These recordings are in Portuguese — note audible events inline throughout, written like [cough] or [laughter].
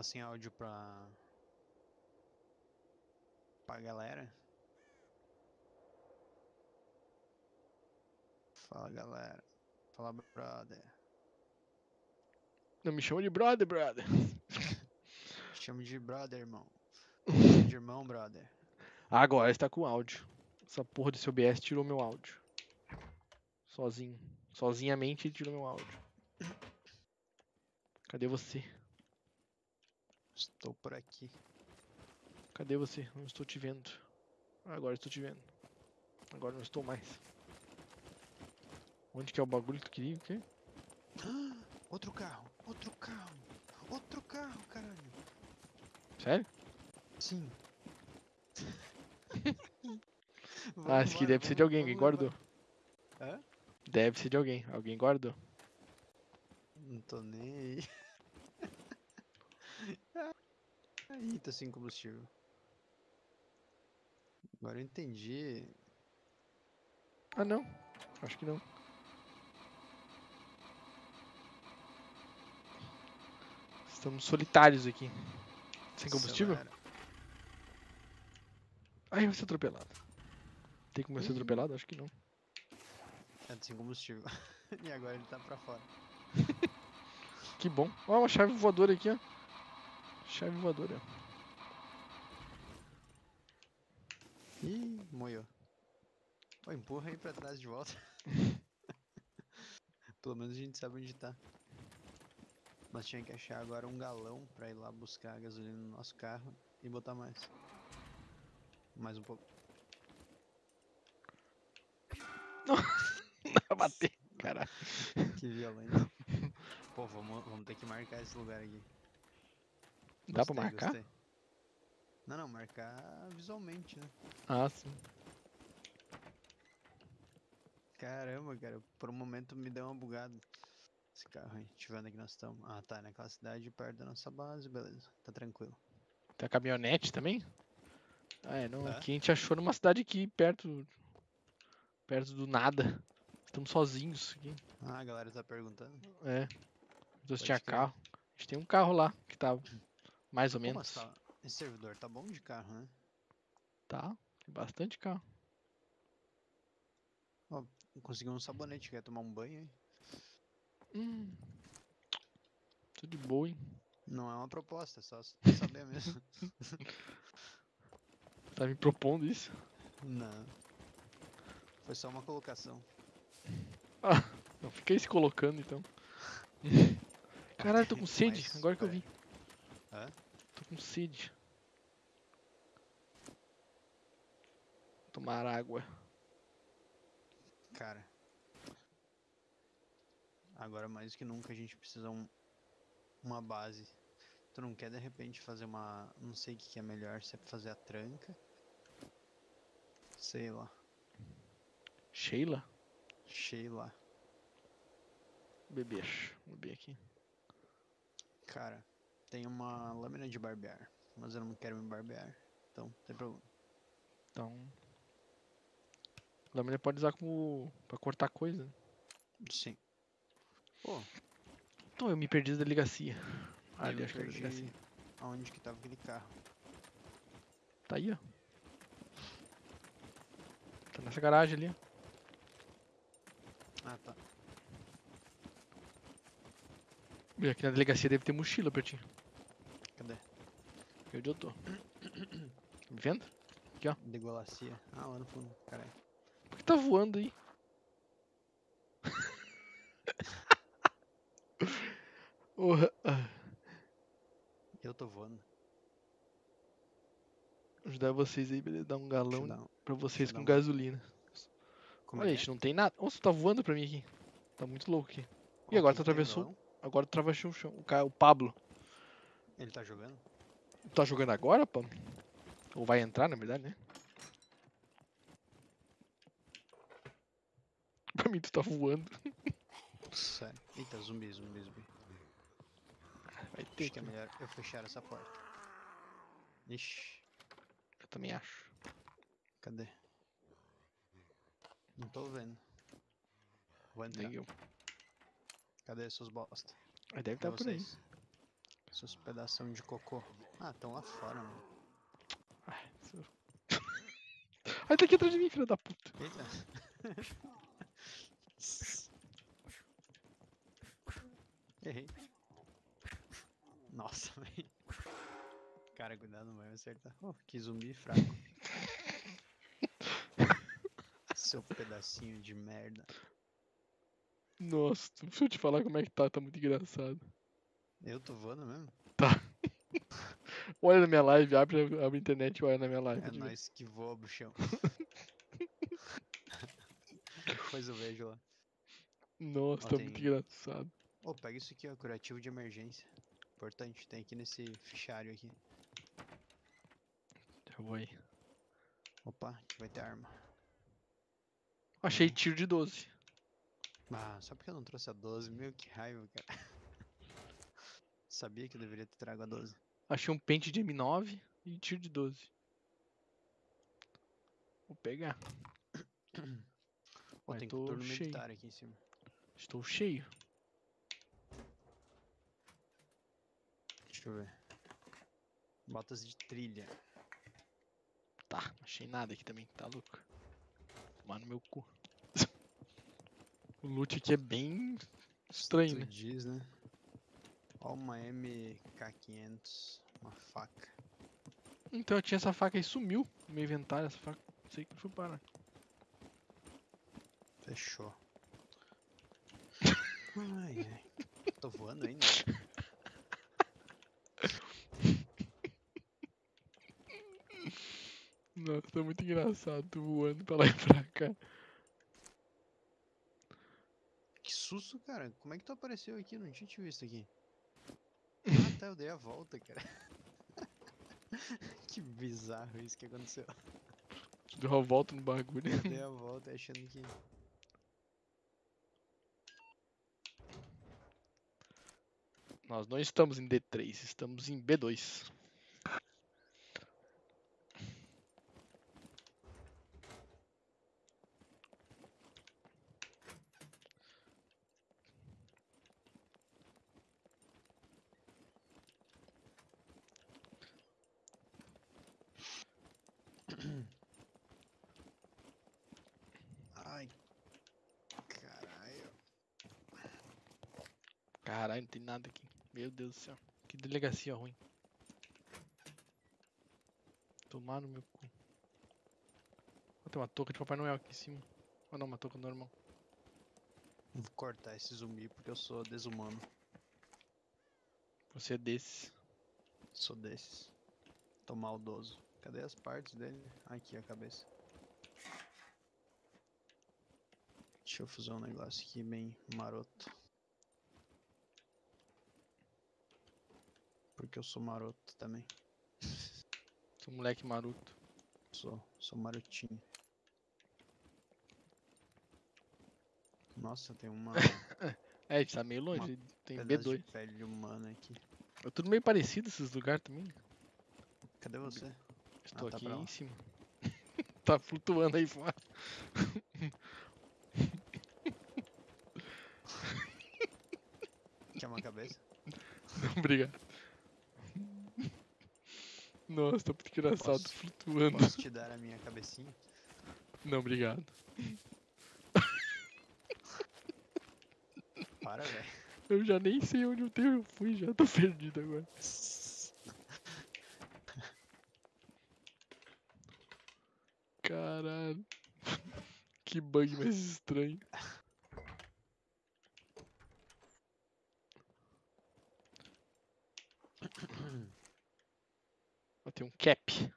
Tá sem áudio pra. pra galera? Fala galera. Fala brother. Não me chama de brother, brother. [laughs] Chama de brother, irmão. [laughs] Chama de irmão, brother. Agora está com áudio. Essa porra desse OBS tirou meu áudio. Sozinho. Sozinhamente ele tirou meu áudio. Cadê você? Estou por aqui. Cadê você? Não estou te vendo. Agora estou te vendo. Agora não estou mais. Onde que é o bagulho que tu queria? O quê? [gasps] Outro carro, outro carro, outro carro, caralho. Sério? Sim. [laughs] Ah, esse aqui deve ser de alguém, alguém guardou. Hã? Deve ser de alguém. Alguém guardou. Não tô nem aí. Aí, tá sem combustível. Agora eu entendi. Ah não. Acho que não. Estamos solitários aqui. Sem combustível? Acelera. Ai, eu vou ser atropelado. Tem como eu ser atropelado? Acho que não. É, sem combustível. [laughs] e agora ele tá pra fora. [laughs] Que bom. Ó, uma chave voadora aqui, ó. Chave voadora. Ih, moiou. Ó, empurra aí pra trás de volta. [laughs] Pelo menos a gente sabe onde tá. Nós tinha que achar agora um galão pra ir lá buscar a gasolina no nosso carro e botar mais. Mais um pouco. Pra [laughs] bater, caralho. Que violento. [laughs] Pô, vamos, vamos ter que marcar esse lugar aqui. Dá pra Gostei, marcar? gostei. Não, não, marcar visualmente, né? Ah, sim. Caramba, cara, por um momento me deu uma bugada. Esse carro aí, deixa eu ver onde é que nós estamos. Ah, tá, naquela cidade perto da nossa base, beleza, tá tranquilo. Tem a caminhonete também? Ah, é, não. É? Aqui a gente achou numa cidade aqui perto. Perto do nada. Estamos sozinhos aqui. Ah, a galera tá perguntando. É. Pode tinha carro. A gente tem um carro lá que tá mais ou Pô, menos. tá- esse servidor tá bom de carro, né? Tá. Tem bastante carro. Conseguiu um sabonete, quer tomar um banho aí? Hum. Tô de boa, hein? Não é uma proposta, é só [laughs] saber mesmo. [laughs] Tá me propondo isso? Não. Foi só uma colocação. [laughs] Não fica aí se colocando então. Caralho, tô com sede, agora que eu pera Hã? Tô com sede. Tomar água. Cara. Agora mais que nunca a gente precisa um, uma base. Tu não quer de repente fazer uma. Não sei o que, que é melhor, se é fazer a tranca. Sei lá. Sheila? Sheila. Bebê. Vou beber aqui. Cara, tem uma lâmina de barbear. Mas eu não quero me barbear. Então, não tem problema. Então. Lâmina pode usar como. pra cortar coisa. né? Sim. Pô, Então eu me perdi da delegacia. Ali, me acho que é a perdi delegacia. aonde que tava aquele carro. Tá aí, ó. Tá nessa garagem ali, ó. Ah, tá. E aqui na delegacia deve ter mochila pra ti. Cadê? E Onde eu tô? Me vendo? Degolacia. Ah, lá no fundo. Caralho. Por que tá voando aí? [laughs] Porra. Eu tô voando. Ajudar vocês aí, beleza? Dar um galão dar um- pra vocês com um- gasolina. Como Olha, é gente, não tem nada. Nossa, tá voando pra mim aqui. Tá muito louco aqui. é? E agora Ó, tu atravessou? Agora tu atravessou o chão. O, cara, o Pablo. Ele tá jogando? Tá jogando agora, Pablo? Ou vai entrar, na verdade, né? [laughs] Pra mim tu tá voando. Sério. Eita, zumbi, zumbi, zumbi. Vai ter Acho que é melhor eu fechar essa porta. Ixi, Eu também acho. cadê? Não tô vendo. Vou entrar. Daí eu... Cadê seus bosta? Aí deve estar por aí. Seus pedação de cocô. Ah, estão lá fora, mano. Ai, seu- [laughs] Ai, tá aqui atrás de mim, filha da puta. Eita. Errei. Nossa, velho. Cara, cuidado, não vai me acertar. Oh, que zumbi fraco. [laughs] Seu pedacinho de merda. Nossa, deixa eu te falar como é que tá, tá muito engraçado. Eu tô voando mesmo? [laughs] Olha na minha live, abre, abre a internet e olha na minha live. É nóis que voa, bruxão. [laughs] Depois eu vejo lá. Nossa, Ó, tá muito tem- engraçado. Ô, pega isso aqui, ó, curativo de emergência. Importante, tem aqui nesse fichário aqui. Já vou aí. Opa, vai ter arma. Achei tiro de 12. Ah, só porque eu não trouxe a 12, meu, que raiva, cara. [laughs] Sabia que eu deveria ter trago a 12. Achei um pente de M9 e tiro de 12. Vou pegar. Mas tem tô turno cheio. militar aqui em cima. Estou cheio. Deixa eu ver. Botas de trilha. Tá, não achei nada aqui também, tá louco? Tomar no meu cu. [laughs] o loot aqui é bem estranho, né? diz, né? Ó, uma MK500. Uma faca. Então eu tinha essa faca aí, sumiu no meu inventário, essa faca. Não sei que foi parar. Fechou. [laughs] Ai, ai. Tô voando ainda. Nossa, tá muito engraçado, tô voando pra lá e pra cá. Que susto, cara. Como é que tu apareceu aqui? Não tinha te visto aqui. Tá, eu dei a volta, cara. [laughs] que bizarro isso que aconteceu. Deu uma volta no bagulho. Eu dei [laughs] a volta achando que. Nós não estamos em D3, estamos em B2. Ai. Caralho. Caralho, não tem nada aqui. Meu Deus do céu. Que delegacia ruim. Tomar no meu cu. Ó, tem uma touca de Papai Noel aqui em cima. Ou não, uma touca normal. Vou cortar esse zumbi porque eu sou desumano. Você é desse. Sou desses. Tô maldoso. Cadê as partes dele? Aqui a cabeça. Deixa eu fazer um negócio aqui bem maroto. Porque eu sou maroto também. Sou moleque maroto. Sou, sou marotinho. Nossa, tem uma [laughs] É, a gente tá meio longe. Tem pedaço B2. de pele humana aqui. É tudo meio parecido esses lugares também. Cadê você? Estou tá aqui em cima. [laughs] tá flutuando aí fora. Quer uma cabeça? Não, [laughs] obrigado. Nossa, tá muito engraçado Posso- flutuando. Posso te dar a minha cabecinha? Não, obrigado. Para, velho. Eu já nem sei onde eu tenho, eu fui, já tô perdido agora. Caralho. [laughs] Que bug mais estranho. Tem um cap.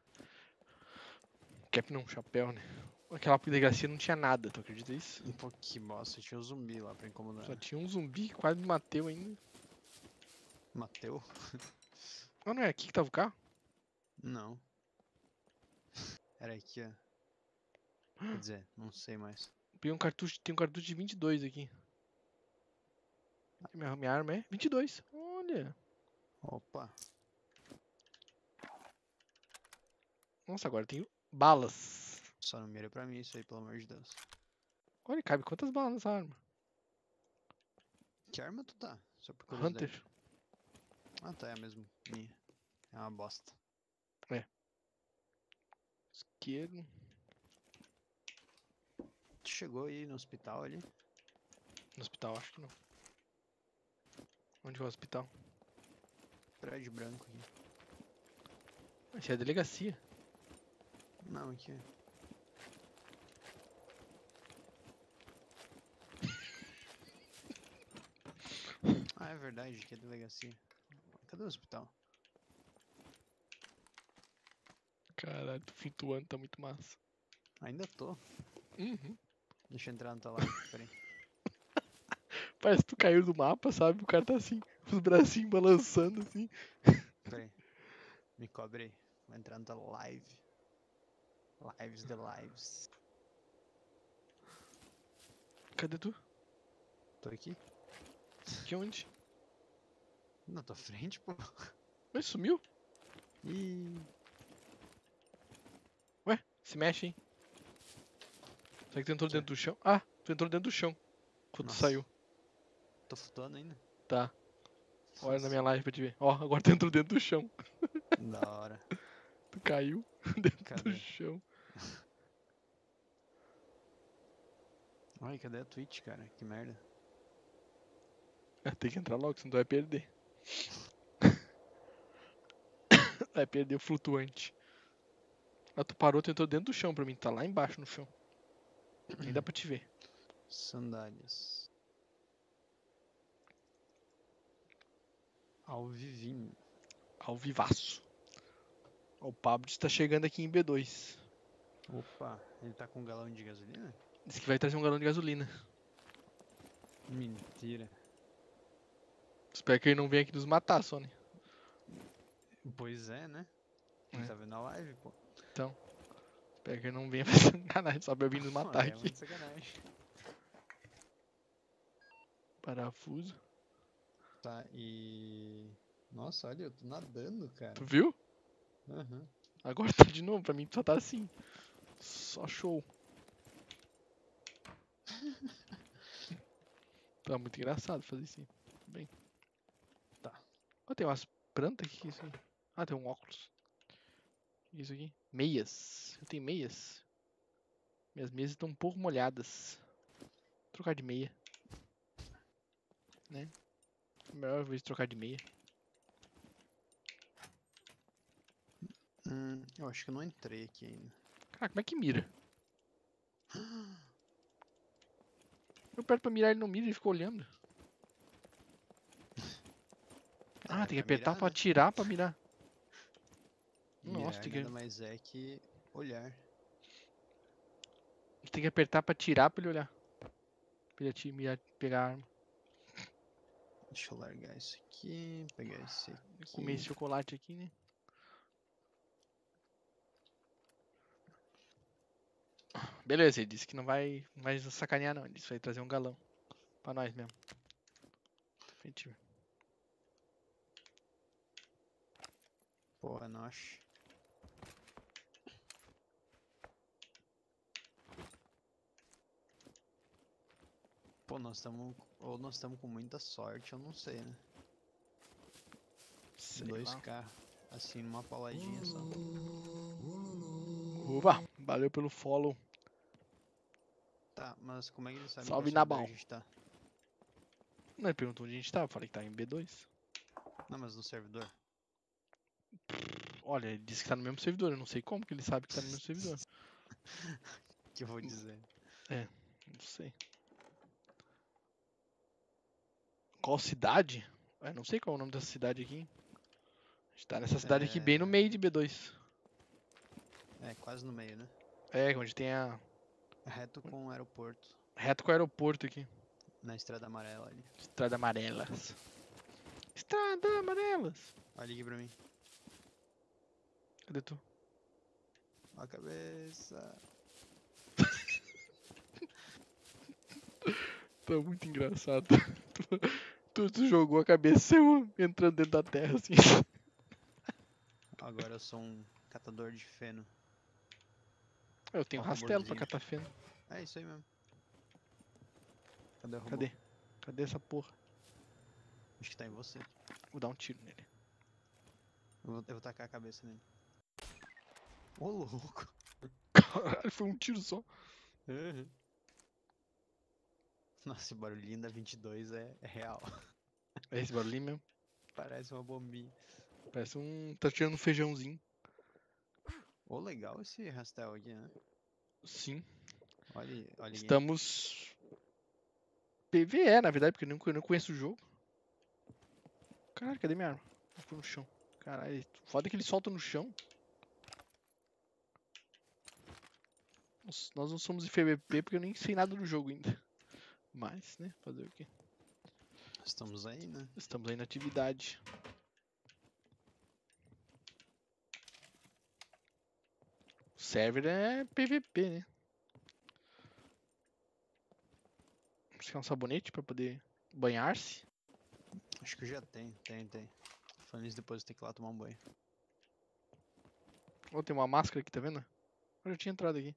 Cap não, chapéu, né? Aquela delegacia não tinha nada, tu acredita nisso? Um pouquinho bosta, tinha um zumbi lá pra incomodar. Só tinha um zumbi que quase me mateu ainda. Mateu? [laughs] Ah, não é aqui que tava o carro? Não. Era aqui, ó. Quer dizer, não sei mais. Peguei um cartucho, tem um cartucho de 22 aqui. Minha, minha arma é 22. Olha. Opa, Nossa, agora tem balas. só não mira pra mim isso aí, pelo amor de Deus. Olha, cabe quantas balas nessa arma? Que arma tu tá? Só por. Hunter. Ah, tá, é mesmo. Minha. É uma bosta. Esquerdo. Tu chegou aí no hospital ali? No hospital, acho que não. Onde é o hospital? Prédio branco aqui. Esse é a delegacia. Não, aqui. [laughs] Ah, é verdade, que é delegacia. Cadê o hospital? Caralho, tô flutuando, tá muito massa. Ainda tô. Uhum. Deixa eu entrar na tua live, peraí. [laughs] Parece que tu caiu do mapa, sabe? O cara tá assim, os bracinhos balançando assim. Peraí. Me cobre aí. Vou entrar na tua live. Lives the lives. Cadê tu? Tô aqui? Que onde? Na tua frente, pô. Mas sumiu? Ih. Ué, se mexe, hein? Será que tu entrou dentro do chão? Ah, tu entrou dentro do chão. Quando tu Nossa. saiu. Tô flutuando ainda. Tá. Olha na minha live pra te ver. Ó, agora tu entrou dentro do chão. Da hora. [laughs] Tu caiu [laughs] dentro Cadê? do chão. [laughs] Ai, cadê a Twitch, cara? Que merda. Tem que entrar logo, senão tu vai perder. [coughs] vai perder o flutuante. Ah, tu parou, tu entrou dentro do chão pra mim. Tá lá embaixo no chão. Nem dá pra te ver. Sandálias. Ao vivinho. Ao vivaço. O Pablo está chegando aqui em B2. Opa, ele tá com um galão de gasolina? Diz que vai trazer um galão de gasolina. Mentira. Espero que ele não venha aqui nos matar, Sony. Pois é, né? Ele É. tá vendo a live, pô. Espero que ele não venha [laughs] fazer sacanagem só pra vir nos matar é aqui. muito sacanagem. Parafuso. Tá, e. Nossa, olha, eu tô nadando, cara. Tu viu? Aham. Agora tá de novo, pra mim só tá assim. Só show. [laughs] tá muito engraçado fazer assim. Bem. Tá. Ó, tem umas plantas aqui. Isso aqui. Ah, tem um óculos. O que é isso aqui? Meias. Eu tenho meias. Minhas meias estão um pouco molhadas. Vou trocar de meia. Né? Melhor vez trocar de meia. Hum, eu acho que eu não entrei aqui ainda. Cara, como é que mira? Eu aperto pra mirar, ele não mira, ele fica olhando. Ah, É, tem que apertar mirar, pra né? tirar pra mirar. Nossa, Mirar tem que- mais é que olhar. Tem que apertar pra tirar pra ele olhar. Pra ele mirar, pegar a arma. Deixa eu largar isso aqui, pegar esse aqui. Comer esse chocolate aqui, né? Beleza, ele disse que não vai, vai sacanear não. Ele disse que vai trazer um galão. Pra nós mesmo. Efetivo. Porra, acho. Pô, nós estamos. Ou nós estamos com muita sorte, eu não sei, né? Sei Dois lá. carros. Assim, numa pauladinha só. Opa, valeu pelo follow. Tá, mas como é que ele sabe Salve, servidor Nabal. a gente tá? Não, ele perguntou onde a gente tá. Eu falei que tá em B2. Não, mas no servidor. Olha, ele disse que tá no mesmo servidor. Eu não sei como que ele sabe que tá no mesmo servidor. [laughs] Que eu vou dizer. Não sei. Qual cidade? Eu não sei qual é o nome dessa cidade aqui. A gente tá nessa cidade aqui bem no É. meio de B2. É, quase no meio, né? É, onde tem a. Reto com o aeroporto. Reto com o aeroporto aqui. Na estrada amarela ali. Estrada Amarelas. Estrada Amarelas. Olha aqui pra mim. Cadê tu? A cabeça. [laughs] Tá muito engraçado. [laughs] Tu, tu- tu jogou a cabeça eu entrando dentro da terra assim. Agora eu sou um catador de feno. Eu tenho Ó, rastelo pra catar feno. É isso aí mesmo. Cadê o robô? Cadê? Cadê essa porra? Acho que tá em você. Vou dar um tiro nele. Eu vou, eu vou tacar a cabeça nele. Ô, louco. Caralho, foi um tiro só. Nossa, esse barulhinho da 22 é, é real. É esse barulhinho mesmo. Parece uma bombinha. Parece um. Tá tirando um feijãozinho. Ô, legal esse rastel aqui, né? Sim. Olha, olha. Estamos. PVE, na verdade, porque eu não, eu não conheço o jogo. Caralho, cadê minha arma? Ficou no chão. Caralho, foda que ele solta no chão. Nós, nós não somos em PVP porque eu nem sei nada do jogo ainda. Mas, né? Fazer o quê? Estamos aí, né? Estamos aí na atividade. Server é PVP, né? Você quer um sabonete pra poder banhar-se? Acho que eu já tenho, tem, tem. Falando isso, depois eu tenho que ir lá tomar um banho. Ó, tem uma máscara aqui, tá vendo? Eu já tinha entrado aqui.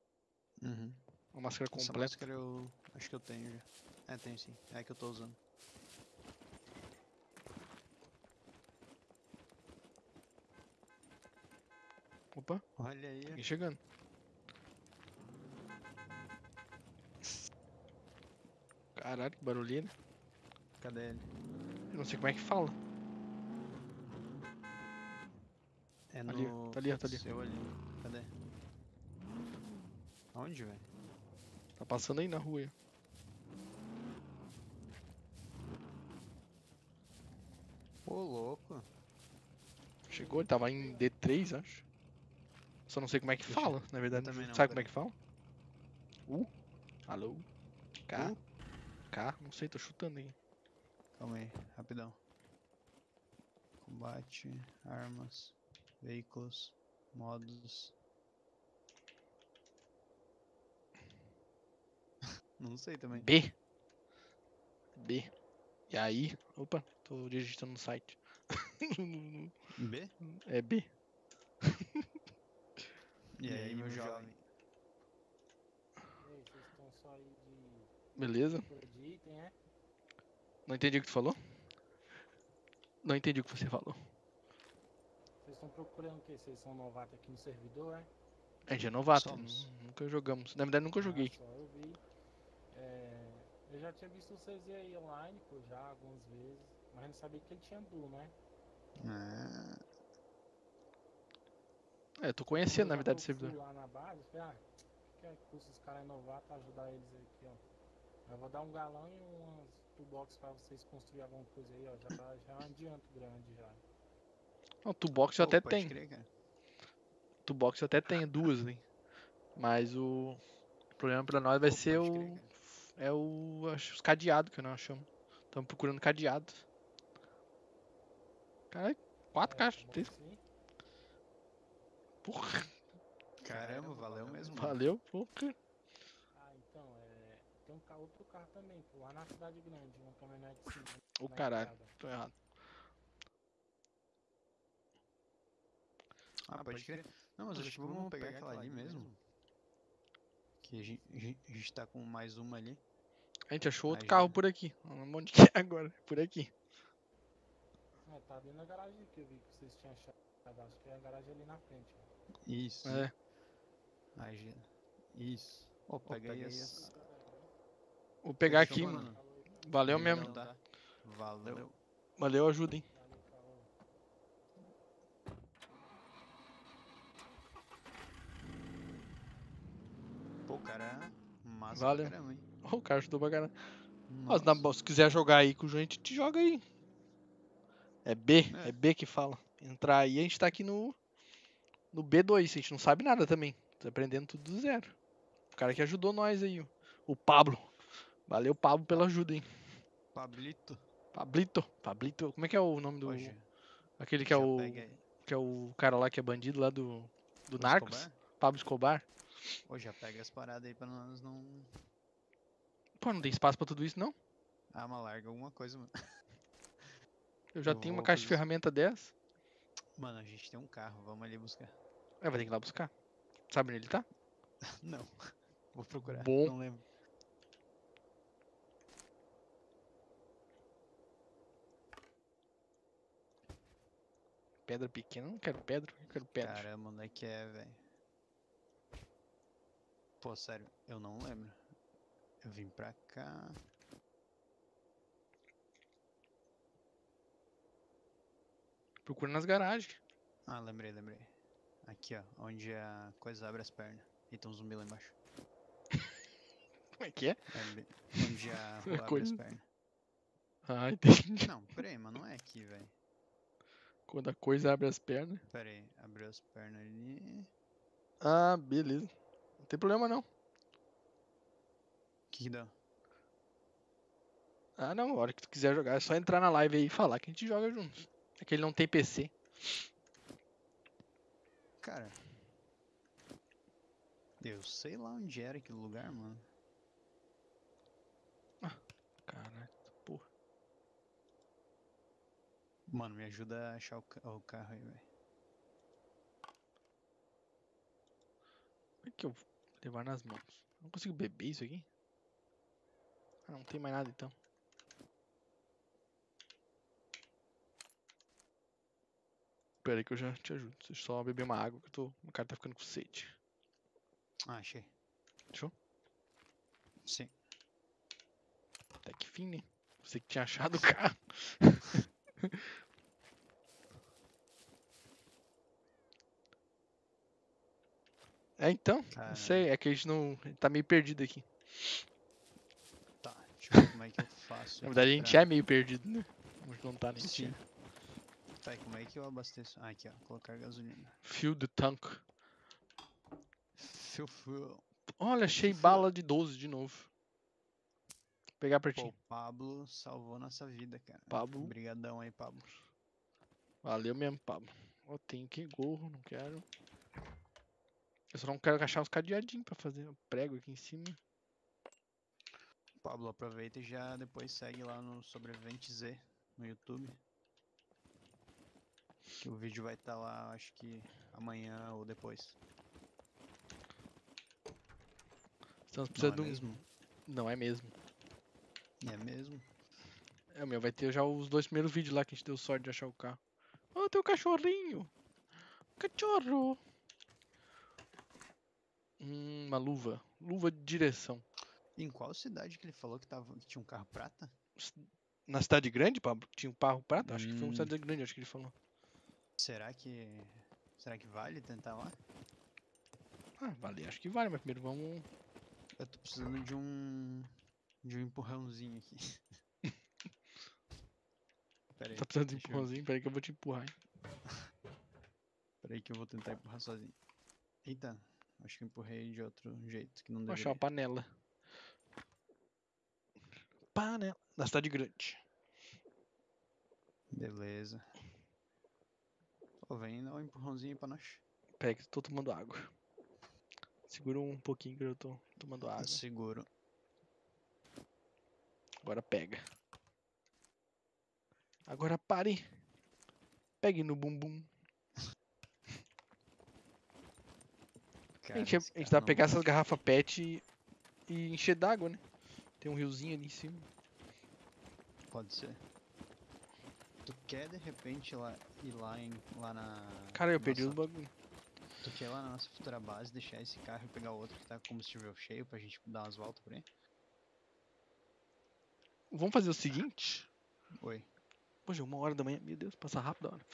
Uhum. Uma máscara Essa completa. máscara eu acho que eu tenho já. É, tenho sim. É a que eu tô usando. Opa, Olha aí. alguém chegando. Caralho, que barulheira. Cadê ele? Eu não sei como é que fala. É Ali, no. tá ali, ó, tá ali. Seu ali. Cadê? Onde, velho? Tá passando aí na rua. aí. Ô, louco. Chegou, ele tava em D3, acho. Só não sei como é que fala, na verdade. também não, Sabe como é que fala? U? Alô? K? U? K? Não sei, tô chutando aí. Calma aí, rapidão. Combate, armas, veículos, modos. [laughs] Não sei também. B? B. E aí? Opa, tô digitando no site. [laughs] B? é B. E aí, meu jovem? E aí, vocês estão só aí de Beleza? procura de item, é? Não entendi o que tu falou? Não entendi o que você falou. Vocês estão procurando o quê? Vocês são novatos aqui no servidor, é? A gente é novato, Somos. nu- nunca jogamos. Na verdade, nunca joguei. Ah, só eu vi. É, eu já tinha visto vocês aí online, pô, já algumas vezes. Mas eu não sabia que ele tinha duo, né? Ah, É, eu tô conhecendo, na eu verdade, o servidor. lá na base, eu falei, ah, que é custa os caras novatos ajudar eles aqui, ó. Eu vou dar um galão e umas toolbox pra vocês construir alguma coisa aí, ó. Já, tá, já é um adianto grande já. Não, Toolbox eu até tenho. crer, cara. Toolbox eu até tenho duas, né? Mas o problema pra nós vai Pô, ser o. crer, É o. Acho, os cadeados que nós achamos. Estamos procurando cadeado. Caralho, quatro É, caixas. três-? Porra, Caramba, valeu mesmo. mano. valeu, porra. Ah, então, é. Tem um ca- outro carro também, pô, lá na cidade grande, uma caminhonete sim. Ô na caralho, estrada. tô errado. Ah, pode crer. Não, mas acho que vamos pegar aquela ali mesmo. Que a gente, a gente- a gente tá com mais uma ali. A gente achou outro Aí carro já- por aqui. Onde que é agora? Por aqui. É, tá dentro da garagem que eu vi que vocês tinham achado. Acho que é a garagem ali na frente, ó. Isso. É. Aí, Isso. Ô, pega aí as... Vou pegar Fechou, aqui, mano? mano. Valeu mesmo. tá. Valeu. Valeu, ajuda, hein. Pô, cara, massa Valeu. caramba, hein? O cara ajudou pra caralho. Mas na se quiser jogar aí com a gente te joga aí. É B, É. é B que fala. Entrar aí, a gente tá aqui no. No B2, a gente não sabe nada também. Tá aprendendo tudo do zero. O cara que ajudou nós aí. O Pablo. Valeu, Pablo, pela ajuda, hein. Pablito. Pablito. Pablito. Como é que é o nome do. Hoje. Aquele que é o. Que é o cara lá que é bandido lá do. Do Os Narcos. Escobar? Pablo Escobar. Ô, já pega as paradas aí pra nós não... Pô, não tem espaço pra tudo isso, não? Ah, mas larga alguma coisa, mano. Eu já Eu tenho uma caixa de ferramenta dessa. Mano, a gente tem um carro, vamos ali buscar. É, vai ter que ir lá buscar. Sabe onde ele tá? [laughs] Não. Vou procurar. Bom. Não lembro. Pedra pequena, eu não quero pedra, eu quero pedra. Caramba, onde é que é, velho? Pô, sério, eu não lembro. Eu vim pra cá. Procura nas garagens. Ah, lembrei, lembrei. Aqui, ó, onde a coisa abre as pernas. E tem um zumbi lá embaixo. [laughs] Como é que é? É onde a [laughs] rua abre as pernas. Ah, entendi. Não, peraí, mas não é aqui, velho. Quando a coisa abre as pernas. Peraí, abriu as pernas ali. Ah, beleza. Não tem problema não. O que que deu? Ah, não, a hora que tu quiser jogar, é só entrar na live aí e falar que a gente joga juntos. É que ele não tem PC. Cara. Eu sei lá onde era aquele lugar, mano. Caralho, porra. Mano, me ajuda a achar o, ca- o carro aí, velho. Como é que eu vou levar nas mãos? Não consigo beber isso aqui? Ah, não tem mais nada então. Pera aí que eu já te ajudo. Deixa eu só beber uma água que eu tô. O cara tá ficando com sede. Ah, achei. Achou? Sim. Até que fim, né? Você que tinha achado o carro. [laughs] É então, não sei, é que a gente não. Tá meio perdido aqui. Tá, deixa eu ver como é que eu faço. [laughs] Na verdade a gente pra- é meio perdido, né? Não tá nem Sim. Tá, e como é que eu abasteço? Ah, aqui, ó. Colocar gasolina. Fill the tank. Fiu, fiu. Olha, achei bala de 12 de novo. Vou pegar pra Pô, ti. o Pablo salvou nossa vida, cara. Pablo. Obrigadão aí, Pablo. Valeu mesmo, Pablo. Ó, tem que gorro, não quero. Eu só não quero achar os cadeadinhos pra fazer. Eu prego aqui em cima. Pablo, aproveita e já depois segue lá no Sobrevivente Z no YouTube. Que o vídeo vai estar lá, acho que amanhã ou depois. Estamos Não é precisando de um. mesmo? Não é mesmo. É mesmo? É, meu vai ter já os dois primeiros vídeos lá que a gente deu sorte de achar o carro. Ó, tem o cachorrinho. Cachorro. Hum, uma luva. Luva de direção. Em qual cidade que ele falou que, tava, que tinha um carro prata? Na cidade grande, Pablo? Tinha um carro prata? Acho que foi uma Hum. cidade grande, acho que ele falou. Será que. Será que vale tentar lá? Ah, vale, acho que vale, mas primeiro vamos. Eu tô precisando de um. de um empurrãozinho aqui. [laughs] Pera aí, Tá precisando de deixa eu- empurrãozinho? Peraí que eu vou te empurrar, hein? [laughs] pera aí que eu vou tentar empurrar sozinho. Eita, acho que eu empurrei de outro jeito que não Vou achar uma panela. Panela. Na cidade grande. Beleza. Vem dar um empurrãozinho pra nós. Peraí que eu tô tomando água. Segura um pouquinho que eu tô tomando água. Seguro. Agora pega. Agora pare. Pegue no bumbum. A Cara, gente, esse a gente dá pra pegar essas garrafas pet e, e encher d'água, né? Tem um riozinho ali em cima. Pode ser. Tu quer de repente lá, ir lá, em, lá na. Cara, eu perdi nossa- os bagulho. Tu quer ir lá na nossa futura base, deixar esse carro e pegar outro que tá com combustível cheio pra gente dar umas voltas por aí? Vamos fazer o seguinte. Oi. Hoje é uma hora da manhã. Meu Deus, passa rápido a hora.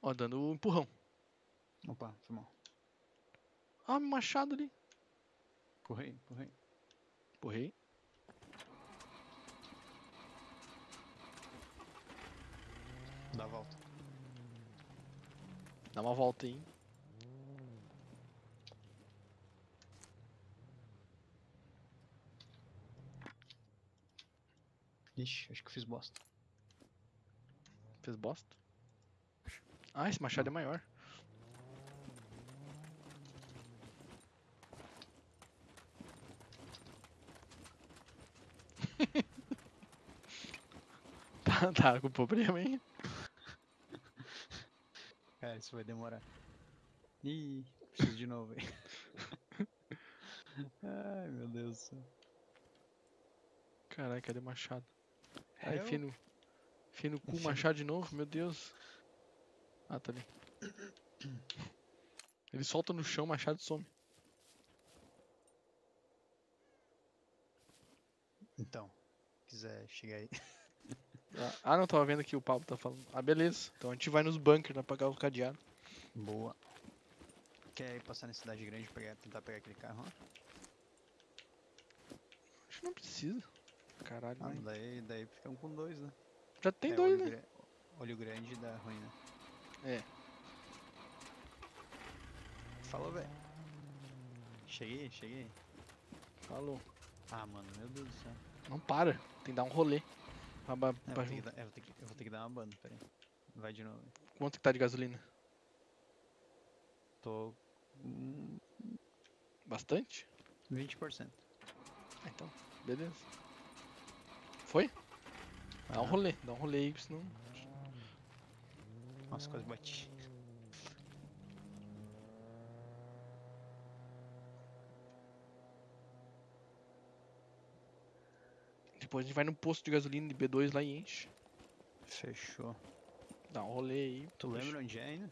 Ó, dando um empurrão. Opa, foi mal. Ah, machado ali. Empurrei, empurrei. Empurrei. Dá a volta. Dá uma volta aí. Ixi, acho que eu fiz bosta. Fez bosta. Ah, esse machado é maior. [laughs] tá, tá com problema, hein? Cara, isso vai demorar. Ih, preciso de novo aí. [laughs] Ai, meu Deus do céu. Caralho, cadê o machado? Aí, Hell? fino. Enfiei no cu machado de novo, meu Deus. Ah, tá ali. Ele solta no chão, machado some. Então, quiser chegar aí. [laughs] Ah, Ah, não, tava vendo aqui o Pablo tá falando. Ah, beleza. Então a gente vai nos bunkers pra pagar o cadeado. Boa. Quer ir passar na cidade grande pra tentar pegar aquele carro lá? Acho que não precisa. Caralho, Ah, vai. daí, daí fica um com dois, né? Já tem É, dois, olho né? gra- Olho grande dá ruim, né? É. Falou, velho. Cheguei, cheguei. Falou. Ah, mano, meu Deus do céu. Não para. Tem que dar um rolê. É, pra vou dar- é, vou que- eu vou ter que dar uma banda, peraí. Vai de novo. Quanto que tá de gasolina? Tô. Bastante? 20%. Ah, então, beleza. Foi? Dá um Aham. rolê, dá um rolê aí, senão. Nossa, quase bati. Depois a gente vai no posto de gasolina de B2 lá e enche. Fechou. Dá um rolê aí. Tu puxa. lembra onde é ainda?